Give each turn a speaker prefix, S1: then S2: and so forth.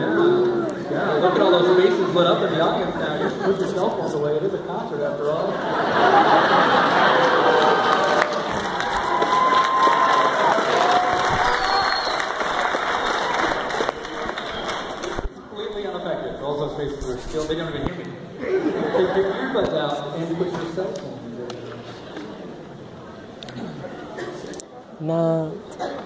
S1: Yeah. Yeah. Look at all those faces lit up in the audience now. You Just put your cell phones away. It is a concert after all. Completely unaffected. All those faces are still, they don't even hear me. Take your earbuds out and put your cell phone in
S2: there. No.